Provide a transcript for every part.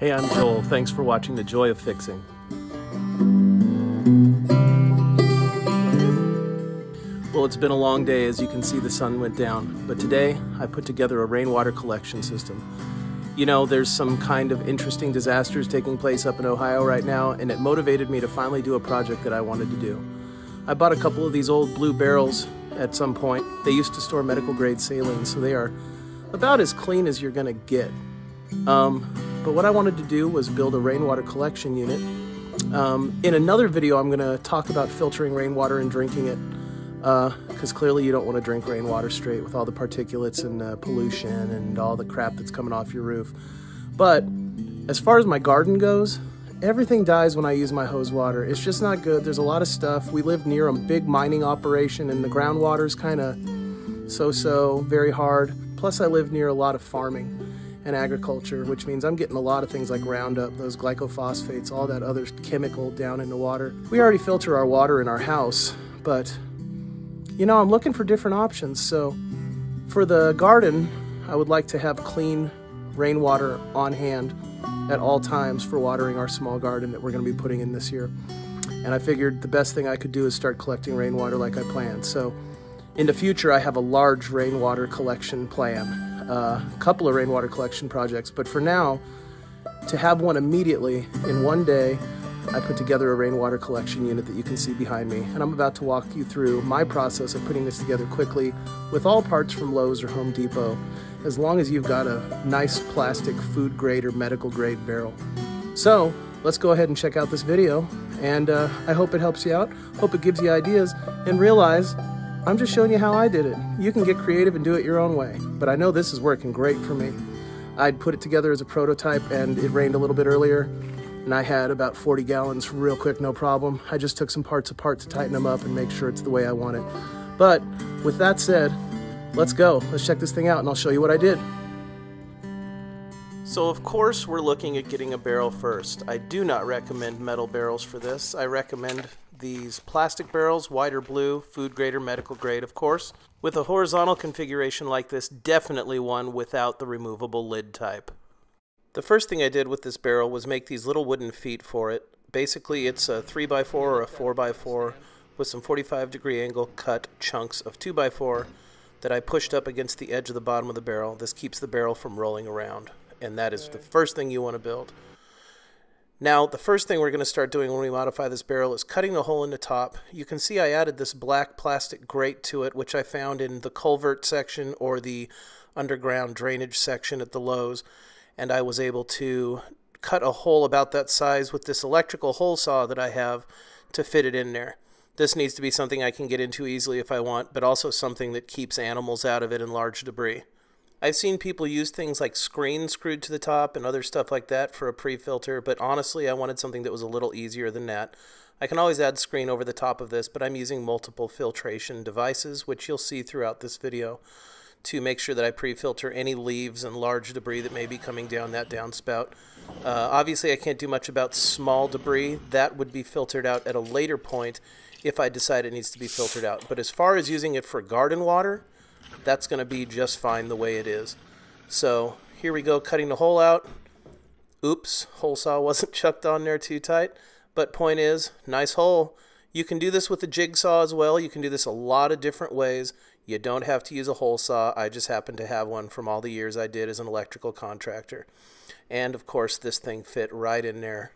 Hey, I'm Joel. Thanks for watching The Joy of Fixing. Well, it's been a long day. As you can see, the sun went down. But today, I put together a rainwater collection system. You know, there's some kind of interesting disasters taking place up in Ohio right now, and it motivated me to finally do a project that I wanted to do. I bought a couple of these old blue barrels at some point. They used to store medical grade saline, so they are about as clean as you're gonna get. Um, but what I wanted to do was build a rainwater collection unit. Um, in another video, I'm gonna talk about filtering rainwater and drinking it because uh, clearly you don't want to drink rainwater straight with all the particulates and uh, pollution and all the crap that's coming off your roof. But as far as my garden goes, everything dies when I use my hose water. It's just not good. There's a lot of stuff. We live near a big mining operation and the groundwater is kind of so-so, very hard. Plus I live near a lot of farming and agriculture, which means I'm getting a lot of things like Roundup, those glycophosphates, all that other chemical down in the water. We already filter our water in our house, but you know, I'm looking for different options. So for the garden, I would like to have clean rainwater on hand at all times for watering our small garden that we're going to be putting in this year. And I figured the best thing I could do is start collecting rainwater like I planned. So in the future, I have a large rainwater collection plan, a couple of rainwater collection projects. But for now, to have one immediately in one day I put together a rainwater collection unit that you can see behind me, and I'm about to walk you through my process of putting this together quickly with all parts from Lowe's or Home Depot, as long as you've got a nice plastic food grade or medical grade barrel. So let's go ahead and check out this video, and uh, I hope it helps you out, hope it gives you ideas, and realize I'm just showing you how I did it. You can get creative and do it your own way, but I know this is working great for me. I'd put it together as a prototype and it rained a little bit earlier and I had about 40 gallons real quick, no problem. I just took some parts apart to tighten them up and make sure it's the way I want it. But with that said, let's go. Let's check this thing out and I'll show you what I did. So of course we're looking at getting a barrel first. I do not recommend metal barrels for this. I recommend these plastic barrels, white or blue, food grade or medical grade of course. With a horizontal configuration like this, definitely one without the removable lid type. The first thing I did with this barrel was make these little wooden feet for it. Basically, it's a 3x4 or a 4x4 with some 45 degree angle cut chunks of 2x4 that I pushed up against the edge of the bottom of the barrel. This keeps the barrel from rolling around, and that is the first thing you want to build. Now, the first thing we're going to start doing when we modify this barrel is cutting the hole in the top. You can see I added this black plastic grate to it, which I found in the culvert section or the underground drainage section at the Lowe's and I was able to cut a hole about that size with this electrical hole saw that I have to fit it in there. This needs to be something I can get into easily if I want, but also something that keeps animals out of it and large debris. I've seen people use things like screen screwed to the top and other stuff like that for a pre-filter, but honestly I wanted something that was a little easier than that. I can always add screen over the top of this, but I'm using multiple filtration devices, which you'll see throughout this video to make sure that I pre-filter any leaves and large debris that may be coming down that downspout. Uh, obviously, I can't do much about small debris. That would be filtered out at a later point if I decide it needs to be filtered out. But as far as using it for garden water, that's going to be just fine the way it is. So here we go, cutting the hole out. Oops, hole saw wasn't chucked on there too tight. But point is, nice hole. You can do this with a jigsaw as well. You can do this a lot of different ways. You don't have to use a hole saw. I just happen to have one from all the years I did as an electrical contractor. And of course, this thing fit right in there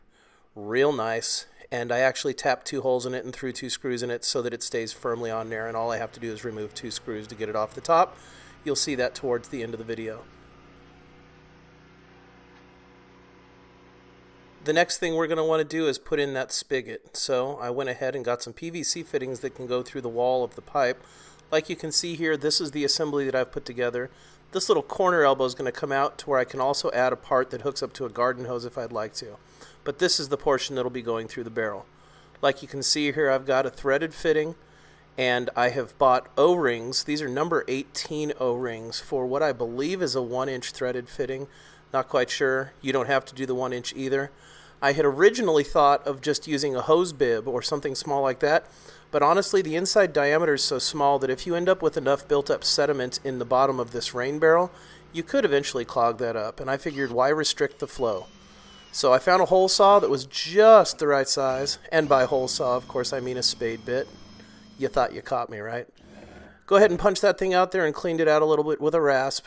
real nice. And I actually tapped two holes in it and threw two screws in it so that it stays firmly on there. And all I have to do is remove two screws to get it off the top. You'll see that towards the end of the video. The next thing we're going to want to do is put in that spigot. So I went ahead and got some PVC fittings that can go through the wall of the pipe like you can see here, this is the assembly that I've put together. This little corner elbow is going to come out to where I can also add a part that hooks up to a garden hose if I'd like to. But this is the portion that will be going through the barrel. Like you can see here, I've got a threaded fitting and I have bought O-rings. These are number 18 O-rings for what I believe is a 1-inch threaded fitting. Not quite sure. You don't have to do the 1-inch either. I had originally thought of just using a hose bib or something small like that, but honestly, the inside diameter is so small that if you end up with enough built up sediment in the bottom of this rain barrel, you could eventually clog that up. And I figured, why restrict the flow? So I found a hole saw that was just the right size, and by hole saw, of course, I mean a spade bit. You thought you caught me, right? Go ahead and punch that thing out there and cleaned it out a little bit with a rasp.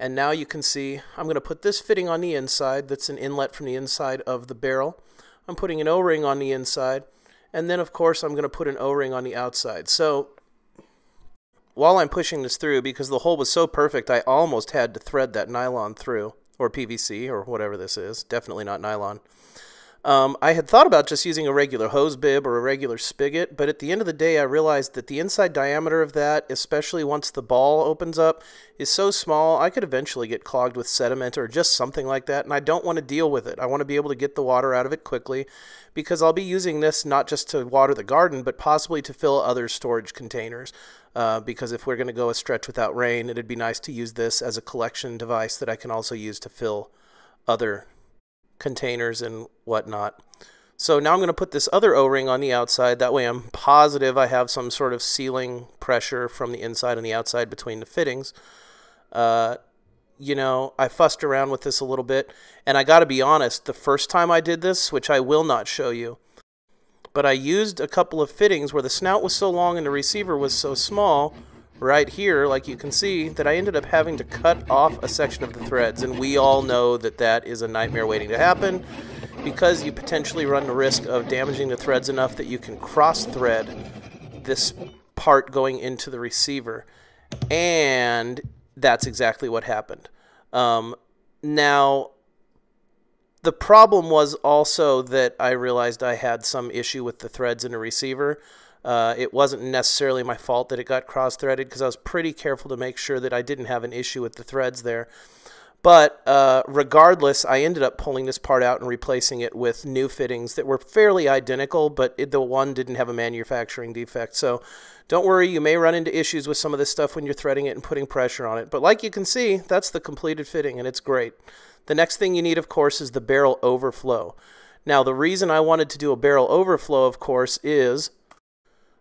And now you can see I'm going to put this fitting on the inside. That's an inlet from the inside of the barrel. I'm putting an O-ring on the inside. And then, of course, I'm going to put an O-ring on the outside. So while I'm pushing this through, because the hole was so perfect, I almost had to thread that nylon through, or PVC, or whatever this is. Definitely not nylon. Um, I had thought about just using a regular hose bib or a regular spigot, but at the end of the day, I realized that the inside diameter of that, especially once the ball opens up, is so small I could eventually get clogged with sediment or just something like that, and I don't want to deal with it. I want to be able to get the water out of it quickly because I'll be using this not just to water the garden, but possibly to fill other storage containers. Uh, because if we're going to go a stretch without rain, it'd be nice to use this as a collection device that I can also use to fill other containers and whatnot. So now I'm going to put this other O-ring on the outside. That way I'm positive I have some sort of sealing pressure from the inside and the outside between the fittings. Uh, you know, I fussed around with this a little bit, and I got to be honest, the first time I did this, which I will not show you, but I used a couple of fittings where the snout was so long and the receiver was so small right here, like you can see, that I ended up having to cut off a section of the threads. And we all know that that is a nightmare waiting to happen because you potentially run the risk of damaging the threads enough that you can cross thread this part going into the receiver. And that's exactly what happened. Um, now, the problem was also that I realized I had some issue with the threads in the receiver. Uh, it wasn't necessarily my fault that it got cross-threaded because I was pretty careful to make sure that I didn't have an issue with the threads there. But uh, regardless, I ended up pulling this part out and replacing it with new fittings that were fairly identical, but it, the one didn't have a manufacturing defect. So don't worry, you may run into issues with some of this stuff when you're threading it and putting pressure on it. But like you can see, that's the completed fitting, and it's great. The next thing you need, of course, is the barrel overflow. Now, the reason I wanted to do a barrel overflow, of course, is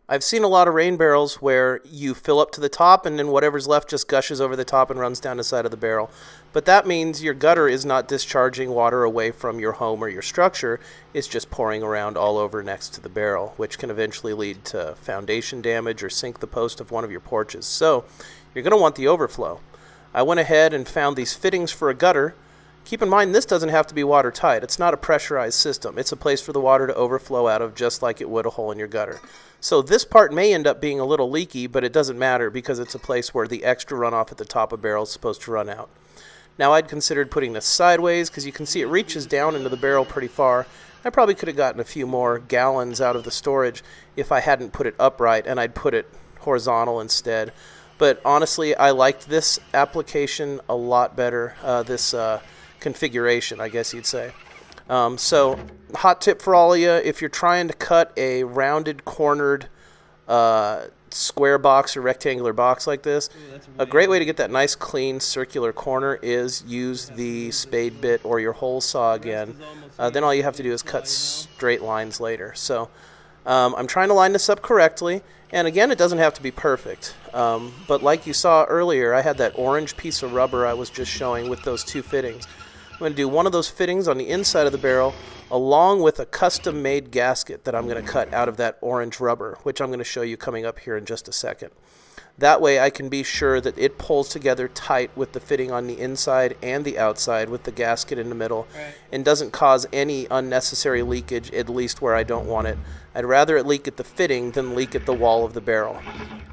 I've seen a lot of rain barrels where you fill up to the top and then whatever's left just gushes over the top and runs down the side of the barrel. But that means your gutter is not discharging water away from your home or your structure. It's just pouring around all over next to the barrel, which can eventually lead to foundation damage or sink the post of one of your porches. So you're going to want the overflow. I went ahead and found these fittings for a gutter Keep in mind, this doesn't have to be watertight. It's not a pressurized system. It's a place for the water to overflow out of just like it would a hole in your gutter. So this part may end up being a little leaky, but it doesn't matter because it's a place where the extra runoff at the top of barrel is supposed to run out. Now I'd considered putting this sideways because you can see it reaches down into the barrel pretty far. I probably could have gotten a few more gallons out of the storage if I hadn't put it upright and I'd put it horizontal instead. But honestly, I liked this application a lot better, uh, this uh, configuration, I guess you'd say. Um, so, hot tip for all of you if you're trying to cut a rounded, cornered uh, square box or rectangular box like this, Ooh, really a great way to get that nice, clean, circular corner is use the spade bit or your hole saw again. Uh, then all you have to do is cut straight lines later. So, um, I'm trying to line this up correctly. And again, it doesn't have to be perfect. Um, but like you saw earlier, I had that orange piece of rubber I was just showing with those two fittings. I'm going to do one of those fittings on the inside of the barrel along with a custom made gasket that I'm going to cut out of that orange rubber, which I'm going to show you coming up here in just a second. That way I can be sure that it pulls together tight with the fitting on the inside and the outside with the gasket in the middle right. and doesn't cause any unnecessary leakage, at least where I don't want it. I'd rather it leak at the fitting than leak at the wall of the barrel.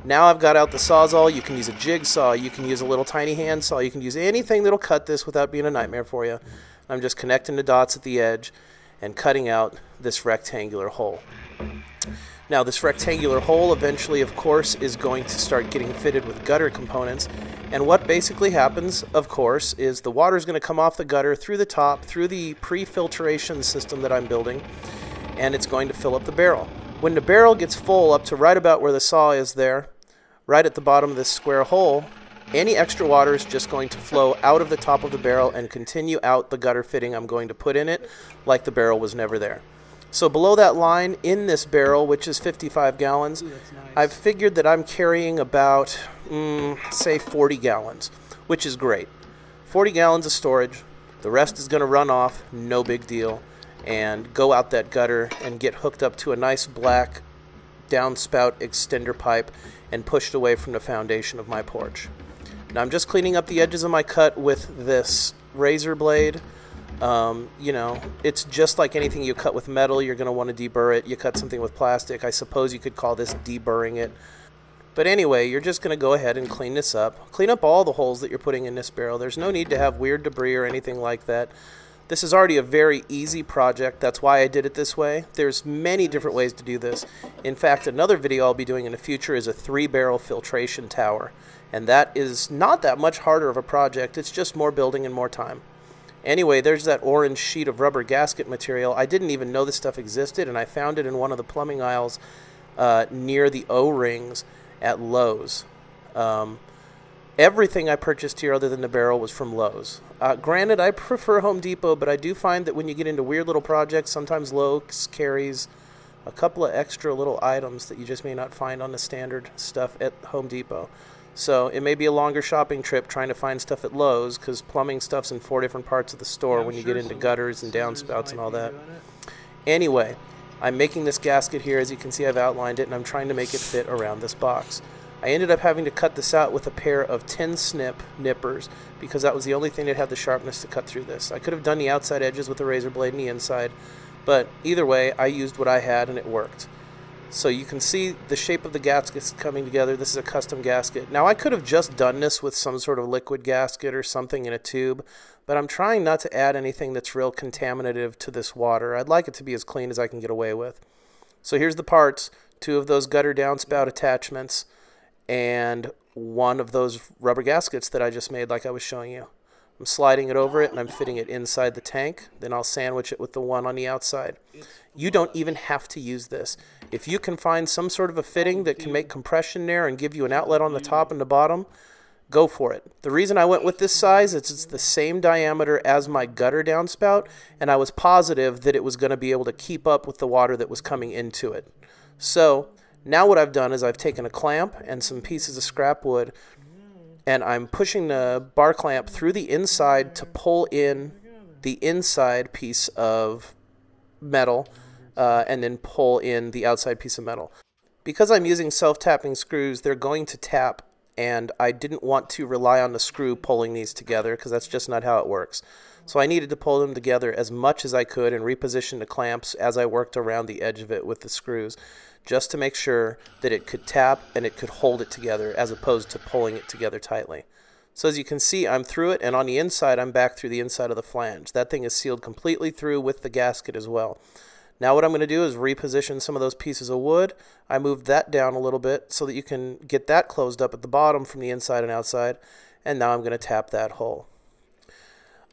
Now I've got out the Sawzall. You can use a jigsaw. You can use a little tiny handsaw. You can use anything that'll cut this without being a nightmare for you. I'm just connecting the dots at the edge and cutting out this rectangular hole. Now this rectangular hole eventually of course is going to start getting fitted with gutter components and what basically happens of course is the water is going to come off the gutter through the top through the pre-filtration system that I'm building and it's going to fill up the barrel. When the barrel gets full up to right about where the saw is there, right at the bottom of this square hole, any extra water is just going to flow out of the top of the barrel and continue out the gutter fitting I'm going to put in it like the barrel was never there. So below that line in this barrel, which is 55 gallons, Ooh, nice. I've figured that I'm carrying about, mm, say, 40 gallons, which is great. 40 gallons of storage, The rest is going to run off, no big deal, and go out that gutter and get hooked up to a nice black downspout extender pipe and pushed away from the foundation of my porch. Now I'm just cleaning up the edges of my cut with this razor blade. Um, you know, it's just like anything you cut with metal, you're going to want to deburr it. You cut something with plastic, I suppose you could call this deburring it. But anyway, you're just going to go ahead and clean this up. Clean up all the holes that you're putting in this barrel. There's no need to have weird debris or anything like that. This is already a very easy project. That's why I did it this way. There's many different ways to do this. In fact, another video I'll be doing in the future is a three-barrel filtration tower. And that is not that much harder of a project. It's just more building and more time. Anyway, there's that orange sheet of rubber gasket material. I didn't even know this stuff existed, and I found it in one of the plumbing aisles uh, near the O-rings at Lowe's. Um, everything I purchased here other than the barrel was from Lowe's. Uh, granted, I prefer Home Depot, but I do find that when you get into weird little projects, sometimes Lowe's carries a couple of extra little items that you just may not find on the standard stuff at Home Depot. So it may be a longer shopping trip trying to find stuff at Lowe's because plumbing stuff's in four different parts of the store yeah, when you sure get into gutters and downspouts and all that. Anyway, I'm making this gasket here. As you can see, I've outlined it, and I'm trying to make it fit around this box. I ended up having to cut this out with a pair of tin snip nippers because that was the only thing that had the sharpness to cut through this. I could have done the outside edges with a razor blade and the inside, but either way, I used what I had and it worked. So you can see the shape of the gaskets coming together. This is a custom gasket. Now I could have just done this with some sort of liquid gasket or something in a tube, but I'm trying not to add anything that's real contaminative to this water. I'd like it to be as clean as I can get away with. So here's the parts, two of those gutter downspout attachments, and one of those rubber gaskets that I just made like I was showing you. I'm sliding it over it and I'm fitting it inside the tank. Then I'll sandwich it with the one on the outside. You don't even have to use this. If you can find some sort of a fitting that can make compression there and give you an outlet on the top and the bottom, go for it. The reason I went with this size is it's the same diameter as my gutter downspout, and I was positive that it was going to be able to keep up with the water that was coming into it. So now what I've done is I've taken a clamp and some pieces of scrap wood, and I'm pushing the bar clamp through the inside to pull in the inside piece of metal uh, and then pull in the outside piece of metal. Because I'm using self-tapping screws, they're going to tap, and I didn't want to rely on the screw pulling these together because that's just not how it works. So I needed to pull them together as much as I could and reposition the clamps as I worked around the edge of it with the screws just to make sure that it could tap and it could hold it together as opposed to pulling it together tightly. So as you can see, I'm through it, and on the inside, I'm back through the inside of the flange. That thing is sealed completely through with the gasket as well. Now what I'm going to do is reposition some of those pieces of wood. I moved that down a little bit so that you can get that closed up at the bottom from the inside and outside. And now I'm going to tap that hole.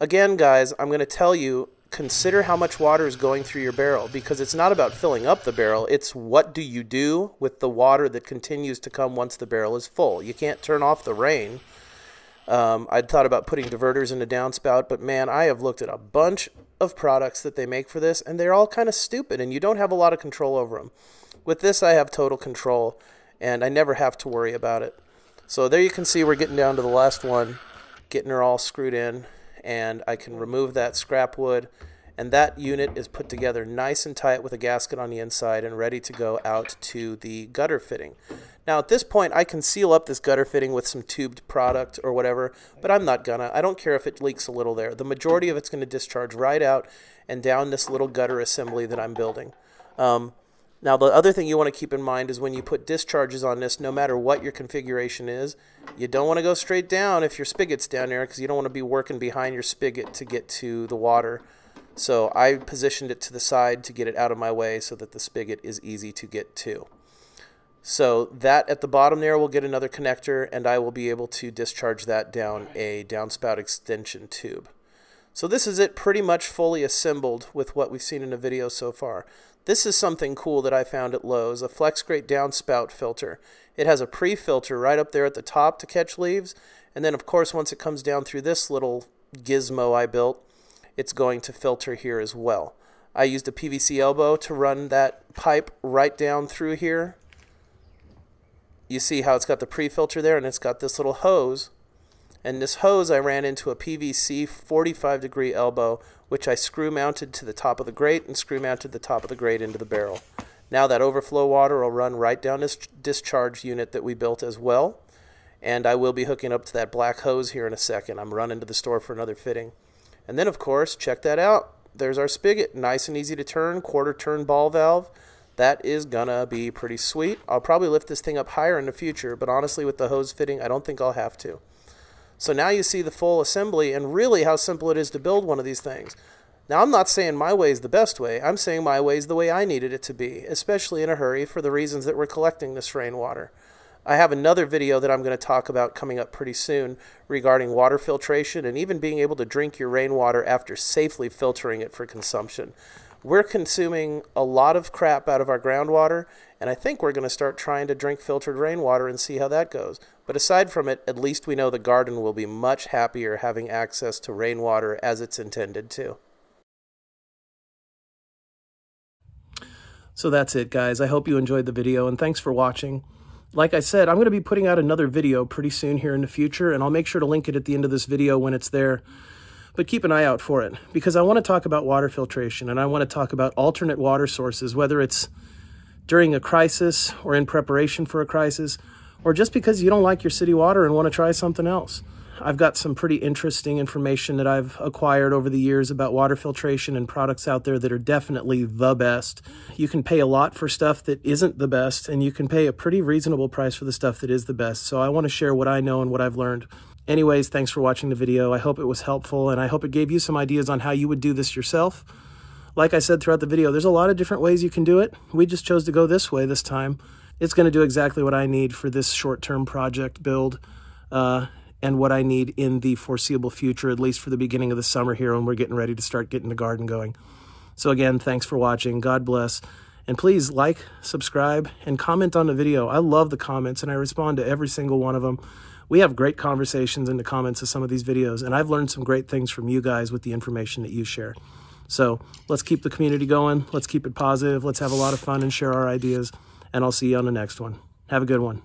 Again, guys, I'm going to tell you, consider how much water is going through your barrel because it's not about filling up the barrel. It's what do you do with the water that continues to come once the barrel is full. You can't turn off the rain. Um, I'd thought about putting diverters in the downspout, but man, I have looked at a bunch of products that they make for this, and they're all kind of stupid, and you don't have a lot of control over them. With this, I have total control, and I never have to worry about it. So there you can see we're getting down to the last one, getting her all screwed in, and I can remove that scrap wood, and that unit is put together nice and tight with a gasket on the inside and ready to go out to the gutter fitting. Now at this point I can seal up this gutter fitting with some tubed product or whatever, but I'm not gonna. I don't care if it leaks a little there. The majority of it's going to discharge right out and down this little gutter assembly that I'm building. Um, now the other thing you want to keep in mind is when you put discharges on this, no matter what your configuration is, you don't want to go straight down if your spigot's down there because you don't want to be working behind your spigot to get to the water. So I positioned it to the side to get it out of my way so that the spigot is easy to get to. So that at the bottom there will get another connector and I will be able to discharge that down a downspout extension tube. So this is it pretty much fully assembled with what we've seen in the video so far. This is something cool that I found at Lowe's, a FlexGrate downspout filter. It has a pre-filter right up there at the top to catch leaves, and then of course once it comes down through this little gizmo I built, it's going to filter here as well. I used a PVC elbow to run that pipe right down through here you see how it's got the pre-filter there and it's got this little hose And this hose I ran into a PVC 45 degree elbow, which I screw mounted to the top of the grate and screw mounted the top of the grate into the barrel. Now that overflow water will run right down this discharge unit that we built as well. And I will be hooking up to that black hose here in a second. I'm running to the store for another fitting. And then, of course, check that out. There's our spigot. Nice and easy to turn, quarter turn ball valve. That is gonna be pretty sweet. I'll probably lift this thing up higher in the future, but honestly with the hose fitting, I don't think I'll have to. So now you see the full assembly and really how simple it is to build one of these things. Now, I'm not saying my way is the best way. I'm saying my way is the way I needed it to be, especially in a hurry for the reasons that we're collecting this rainwater. I have another video that I'm going to talk about coming up pretty soon regarding water filtration and even being able to drink your rainwater after safely filtering it for consumption. We're consuming a lot of crap out of our groundwater, and I think we're going to start trying to drink filtered rainwater and see how that goes. But aside from it, at least we know the garden will be much happier having access to rainwater as it's intended to. So that's it, guys. I hope you enjoyed the video, and thanks for watching. Like I said, I'm going to be putting out another video pretty soon here in the future, and I'll make sure to link it at the end of this video when it's there but keep an eye out for it because I want to talk about water filtration and I want to talk about alternate water sources, whether it's during a crisis or in preparation for a crisis, or just because you don't like your city water and want to try something else. I've got some pretty interesting information that I've acquired over the years about water filtration and products out there that are definitely the best. You can pay a lot for stuff that isn't the best, and you can pay a pretty reasonable price for the stuff that is the best. So I want to share what I know and what I've learned. Anyways, thanks for watching the video. I hope it was helpful and I hope it gave you some ideas on how you would do this yourself. Like I said throughout the video, there's a lot of different ways you can do it. We just chose to go this way this time. It's going to do exactly what I need for this short-term project build uh, and what I need in the foreseeable future, at least for the beginning of the summer here when we're getting ready to start getting the garden going. So again, thanks for watching. God bless. And please like, subscribe, and comment on the video. I love the comments and I respond to every single one of them we have great conversations in the comments of some of these videos, and I've learned some great things from you guys with the information that you share. So let's keep the community going. Let's keep it positive. Let's have a lot of fun and share our ideas. And I'll see you on the next one. Have a good one.